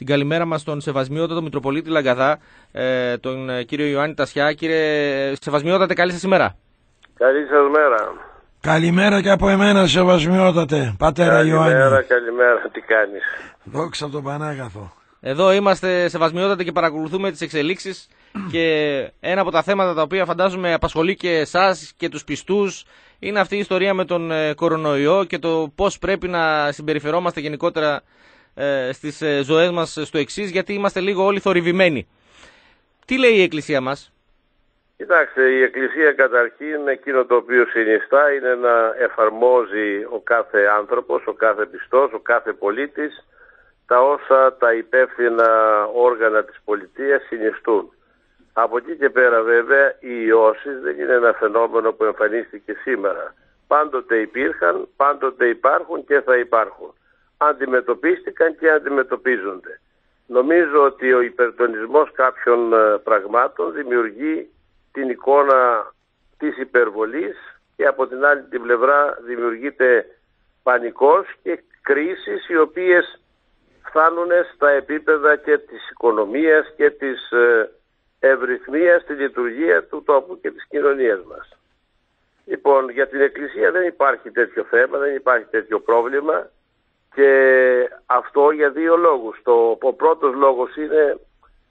την καλημέρα μας στον Σεβασμιότατο Μητροπολίτη Λαγκαδά, ε, τον ε, κύριο Ιωάννη Τασιά. Κύριε Σεβασμιότατε, καλή σας ημέρα. Καλή σας μέρα. Καλημέρα και από εμένα Σεβασμιότατε, πατέρα καλημέρα, Ιωάννη. Καλημέρα, καλημέρα, τι κάνεις; Δόξα τον Πανάγαθο. Εδώ είμαστε Σεβασμιότατε και παρακολουθούμε τις εξελίξεις και ένα από τα θέματα τα οποία φαντάζομαι απασχολεί και εσάς και τους πιστούς είναι αυτή η ιστορία με τον ε, κορονοϊό και το πώς πρέπει να συμπεριφερόμαστε γενικότερα ε, στις ε, ζωές μας στο εξής, γιατί είμαστε λίγο όλοι θορυβημένοι. Τι λέει η Εκκλησία μας; Κοιτάξτε, η Εκκλησία καταρχήν εκείνο το οποίο συνιστά είναι να εφαρμόζει ο κάθε άνθρωπος, ο κάθε πιστός, ο κάθε πολίτης τα όσα τα υπεύθυνα όργανα της πολιτείας συνιστούν. Από εκεί και πέρα βέβαια οι ιώσεις δεν είναι ένα φαινόμενο που εμφανίστηκε σήμερα. Πάντοτε υπήρχαν, πάντοτε υπάρχουν και θα υπάρχουν. Αντιμετωπίστηκαν και αντιμετωπίζονται. Νομίζω ότι ο υπερτονισμός κάποιων ε, πραγμάτων δημιουργεί την εικόνα της υπερβολής και από την άλλη την πλευρά δημιουργείται πανικός και κρίσεις οι οποίες φτάνουν στα επίπεδα και της οικονομίας και της ε, ευρυθμίας στη λειτουργία του τόπου και της κοινωνίας μας. Λοιπόν, για την Εκκλησία δεν υπάρχει τέτοιο θέμα, δεν υπάρχει τέτοιο πρόβλημα και αυτό για δύο λόγους. Το, ο πρώτος λόγος είναι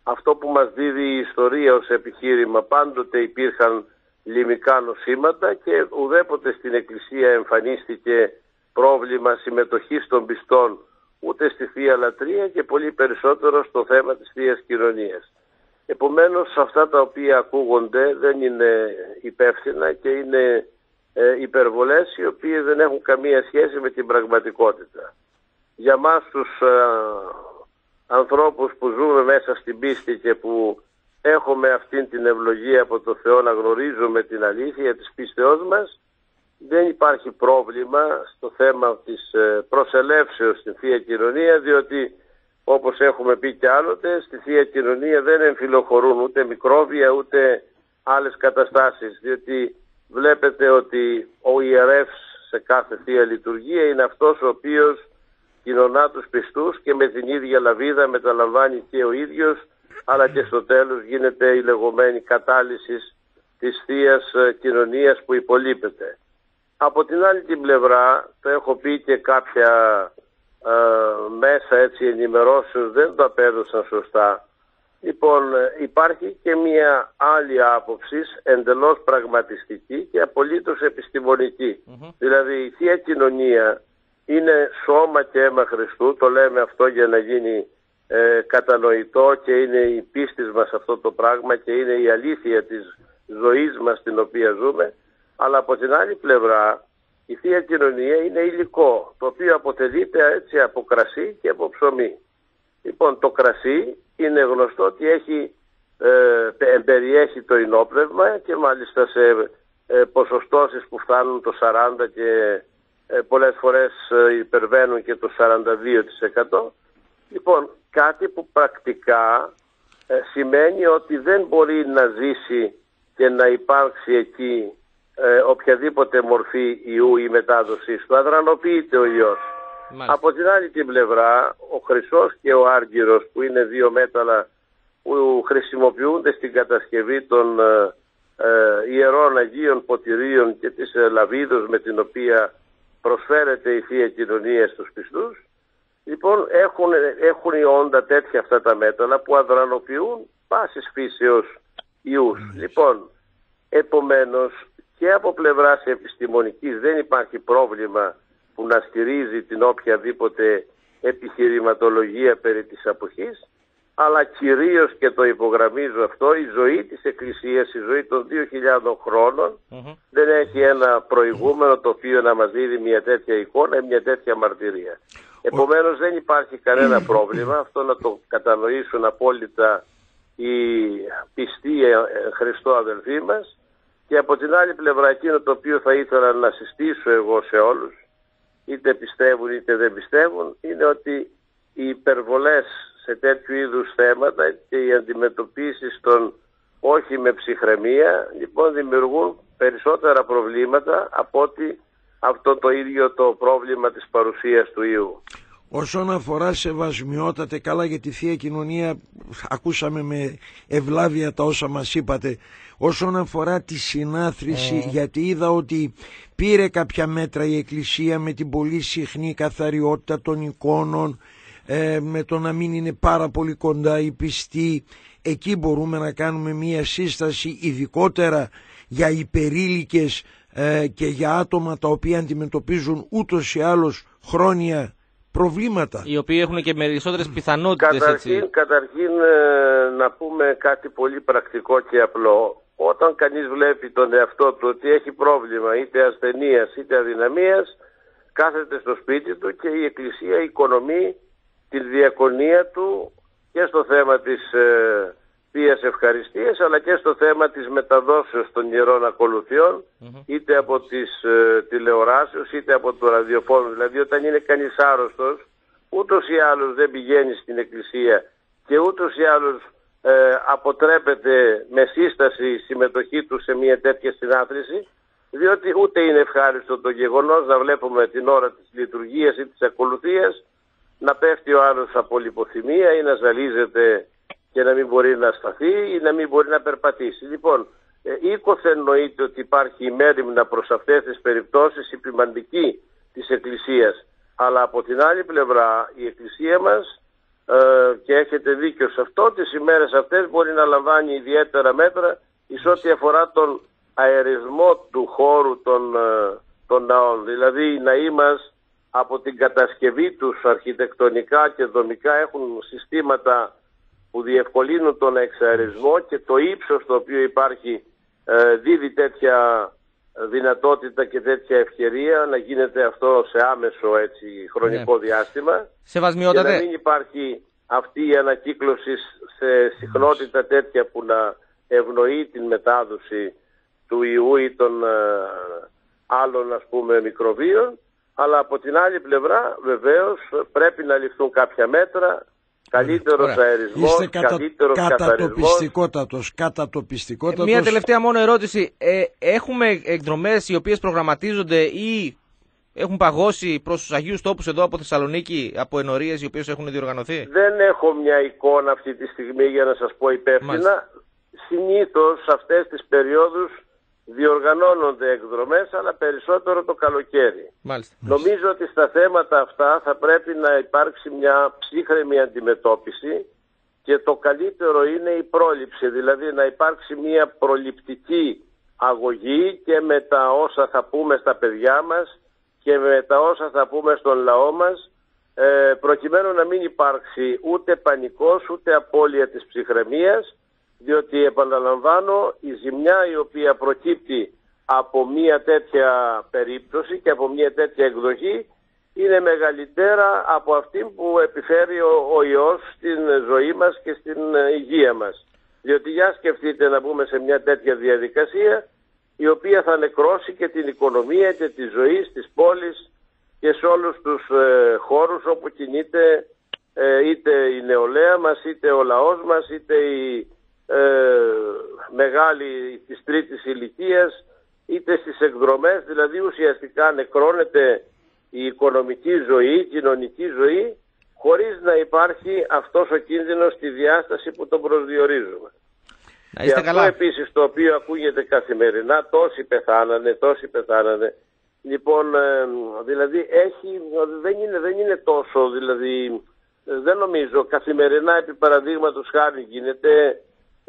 αυτό που μας δίδει η ιστορία ως επιχείρημα. Πάντοτε υπήρχαν λιμικά νοσήματα και ουδέποτε στην Εκκλησία εμφανίστηκε πρόβλημα συμμετοχής των πιστών ούτε στη Θεία Λατρεία και πολύ περισσότερο στο θέμα της Θείας Κοινωνίας. Επομένως αυτά τα οποία ακούγονται δεν είναι υπεύθυνα και είναι ε, υπερβολές οι οποίες δεν έχουν καμία σχέση με την πραγματικότητα. Για μας τους ε, ανθρώπους που ζούμε μέσα στην πίστη και που έχουμε αυτήν την ευλογία από το Θεό να γνωρίζουμε την αλήθεια της πίστεώς μας δεν υπάρχει πρόβλημα στο θέμα της ε, προσελεύσεως στην Θεία Κοινωνία διότι όπως έχουμε πει και άλλοτε, στη Θεία Κοινωνία δεν εμφυλοχωρούν ούτε μικρόβια ούτε άλλες καταστάσεις, διότι βλέπετε ότι ο ιερεύς σε κάθε Θεία Λειτουργία είναι αυτός ο οποίος κοινωνά τους πιστούς και με την ίδια λαβίδα μεταλαμβάνει και ο ίδιος, αλλά και στο τέλος γίνεται η λεγόμενη κατάλυση της Θείας Κοινωνίας που υπολείπεται. Από την άλλη την πλευρά, το έχω πει και κάποια ε, μέσα έτσι ενημερώσεως δεν το απέδωσαν σωστά. Λοιπόν, υπάρχει και μια άλλη άποψη εντελώς πραγματιστική και απολύτως Δηλαδή η Θεία Κοινωνία είναι σώμα και αίμα Χριστού, το λέμε αυτό για να γίνει ε, κατανοητό και είναι η πίστη μας αυτό το πράγμα και είναι η αλήθεια της ζωής μας την οποία ζούμε. Αλλά από την άλλη πλευρά η Θεία Κοινωνία είναι υλικό, το οποίο αποτελείται έτσι από κρασί και από ψωμί. Λοιπόν, το κρασί είναι γνωστό ότι έχει, ε, περιέχει το ενόπνευμα και μάλιστα σε ε, ποσοστώσεις που φτάνουν το 40% και ε, πολλές φορές ε, υπερβαίνουν και το 42%. Λοιπόν, κάτι που πρακτικά ε, σημαίνει ότι δεν μπορεί να ζήσει και να υπάρξει εκεί ε, οποιαδήποτε μορφή ιού ή μετάδοσης του. Αδρανοποιείται ο ιός. Από την άλλη την πλευρά, ο χρυσός και ο άργυρος που είναι δύο μέταλλα που χρησιμοποιούνται στην κατασκευή των ε, ε ιερών Αγίων Ποτηρίων και της ε, Λαβίδος με την οποία προσφέρεται η Θεία Κοινωνία στους πιστούς. Λοιπόν, έχουν, έχουν όντα τέτοια αυτά τα μέταλλα που αδρανοποιούν πάσης φύσεως ιούς. Λοιπόν, επομένως και από πλευράς επιστημονικής δεν υπάρχει πρόβλημα που να στηρίζει την οποιαδήποτε επιχειρηματολογία περί της αποχής αλλά κυρίως και το υπογραμμίζω αυτό η ζωή της Εκκλησίας, η ζωή των 2.000 χρονων δεν έχει ένα προηγούμενο το οποίο να μας δίδει μια τέτοια εικόνα ή μια τέτοια μαρτυρία. Επομένως δεν υπάρχει κανένα πρόβλημα. Αυτό να το κατανοήσουν απόλυτα οι πιστοί ε, Χριστό αδελφοί μας. Και από την άλλη πλευρά εκείνο το οποίο θα ήθελα να συστήσω εγώ σε όλους, είτε πιστεύουν είτε δεν πιστεύουν, είναι ότι οι υπερβολές σε τέτοιου είδους θέματα και οι αντιμετωπίσεις των όχι με ψυχραιμία, λοιπόν δημιουργούν περισσότερα προβλήματα από ότι αυτό το ίδιο το πρόβλημα της παρουσίας του ιού. Όσον αφορά σεβασμιότατε καλά για τη Θεία Κοινωνία ακούσαμε με ευλάβεια τα όσα μας είπατε όσον αφορά τη συνάθρηση Ε. γιατί είδα ότι πήρε κάποια μέτρα η Εκκλησία με την πολύ συχνή καθαριότητα των εικόνων ε, με το να μην είναι πάρα πολύ κοντά οι πιστοί εκεί μπορούμε να κάνουμε μία σύσταση ειδικότερα για υπερήλικες ε, και για άτομα τα οποία αντιμετωπίζουν ούτως ή άλλως χρόνια προβλήματα. Οι οποίοι έχουν και περισσότερε πιθανότητες Καταρχήν, έτσι. καταρχήν ε, να πούμε κάτι πολύ πρακτικό και απλό. Όταν κανείς βλέπει τον εαυτό του ότι έχει πρόβλημα είτε ασθενείας είτε αδυναμίας, κάθεται στο σπίτι του και η Εκκλησία οικονομεί τη διακονία του και στο θέμα της ε, Θείας Ευχαριστίας αλλά και στο θέμα της μεταδόσεως των ιερών ακολουθιών είτε από τις ε, τηλεοράσεις είτε από το ραδιοφώνο. Δηλαδή όταν είναι κανείς άρρωστος ούτως ή άλλως δεν πηγαίνει στην εκκλησία και ούτως ή άλλως ε, αποτρέπεται με σύσταση η συμμετοχή του σε μια τέτοια συνάθρηση διότι ούτε είναι ευχάριστο το γεγονός να βλέπουμε την ώρα της λειτουργίας ή της ακολουθίας να πέφτει ο άλλος από λιποθυμία ή να ζαλίζεται και να μην μπορεί να σταθεί ή να μην μπορεί να περπατήσει. Λοιπόν, ε, οίκοθεν εννοείται ότι υπάρχει ημέρημνα προς αυτές τις περιπτώσεις η ποιμαντική της Εκκλησίας. Αλλά από την άλλη πλευρά η Εκκλησία μας ε, και έχετε δίκιο σε αυτό, τις ημέρες αυτές μπορεί να λαμβάνει ιδιαίτερα μέτρα εις ό,τι αφορά τον αερισμό του χώρου των, ε, των ναών. Δηλαδή οι ναοί μας από την κατασκευή τους αρχιτεκτονικά και δομικά έχουν συστήματα που διευκολύνουν τον εξαερισμό και το ύψος το οποίο υπάρχει ε, δίδει τέτοια δυνατότητα και τέτοια ευκαιρία να γίνεται αυτό σε άμεσο έτσι, χρονικό διάστημα. Και να Σεβασμιότατε. μην υπάρχει αυτή η ανακύκλωση σε συχνότητα τέτοια που να ευνοεί την μετάδοση του ιού ή των ε, άλλων ας πούμε μικροβίων αλλά από την άλλη πλευρά βεβαίως πρέπει να ληφθούν κάποια μέτρα καλύτερος Ωραία. αερισμός, Είστε κατα, καλύτερος καθαρισμός κατατοπιστικότατος, κατατοπιστικότατος. Μία τελευταία μόνο ερώτηση. Ε, έχουμε εκδρομές οι οποίες προγραμματίζονται ή έχουν παγώσει προς τους Αγίους Τόπους εδώ από Θεσσαλονίκη από ενορίες οι οποίες έχουν διοργανωθεί; Δεν έχω μια εικόνα αυτή τη στιγμή για να σας πω υπεύθυνα. Μάλιστα. Συνήθως σε αυτές τις περιόδους διοργανώνονται εκδρομές αλλά περισσότερο το καλοκαίρι. Μάλιστα. Νομίζω ότι στα θέματα αυτά θα πρέπει να υπάρξει μια ψύχρεμη αντιμετώπιση και το καλύτερο είναι η πρόληψη, δηλαδή να υπάρξει μια προληπτική αγωγή και με τα όσα θα πούμε στα παιδιά μας και με τα όσα θα πούμε στον λαό μας ε, προκειμένου να μην υπάρξει ούτε πανικός ούτε απώλεια της ψυχραιμίας διότι επαναλαμβάνω η ζημιά η οποία προκύπτει από μια τέτοια περίπτωση και από μια τέτοια εκδοχή είναι μεγαλύτερα από αυτή που επιφέρει ο, ο ιός στην ζωή μας και στην ε, υγεία μας. Διότι για σκεφτείτε να μπούμε σε μια τέτοια διαδικασία η οποία θα νεκρώσει και την οικονομία και τη ζωή στις πόλεις και σε όλους τους ε, χώρους όπου κινείται ε, είτε η νεολαία μας, είτε ο λαός μας, είτε η ε, μεγάλη της τρίτης ηλικίας, είτε στις εκδρομές, δηλαδή ουσιαστικά νεκρώνεται η οικονομική ζωή, η κοινωνική ζωή, χωρίς να υπάρχει αυτός ο κίνδυνος στη διάσταση που τον προσδιορίζουμε. Να είστε και αυτό καλά. επίσης το οποίο ακούγεται καθημερινά, τόσοι πεθάνανε, τόσοι πεθάνανε. Λοιπόν, ε, δηλαδή έχει, δεν, είναι, δεν είναι τόσο, δηλαδή ε, δεν νομίζω, καθημερινά επί παραδείγματος χάρη γίνεται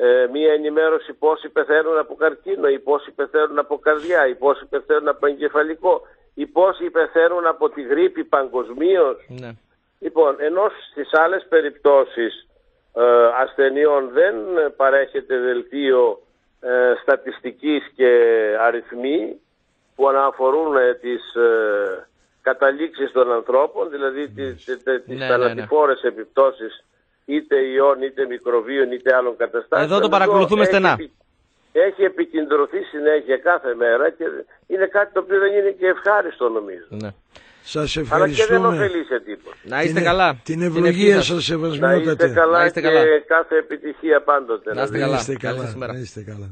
ε, μία ενημέρωση πόσοι πεθαίνουν από καρκίνο, ή πόσοι πεθαίνουν από καρδιά, ή πόσοι πεθαίνουν από εγκεφαλικό, ή πόσοι πεθαίνουν από τη γρήπη παγκοσμίως. Ναι. Λοιπόν, ενώ στις άλλες περιπτώσεις ε, ασθενειών δεν παρέχεται δελτίο ε, στατιστικής και αριθμοί που αναφορούν ε, τις ε, καταλήξεις των ανθρώπων, δηλαδή τις, τις, τις Ναι, ναι, ναι. θανατηφόρες επιπτώσεις είτε ιών, είτε μικροβίων, είτε άλλων καταστάσεων. Εδώ το παρακολουθούμε έχει στενά. επι- Έχει επικεντρωθεί συνέχεια κάθε μέρα και είναι κάτι το οποίο δεν είναι και ευχάριστο νομίζω. ναι. Σας Αλλά και δεν ευχαριστούμε. ωφελεί σε τίποτα. Να είστε Την- καλά. Την ευχή ευλογία σας. σας Να σεβασμιότατε. είστε καλά Να είστε και καλά. κάθε επιτυχία πάντοτε. Να είστε δείτε. καλά. Να είστε Καλή σας καλά. ημέρα. Να είστε καλά.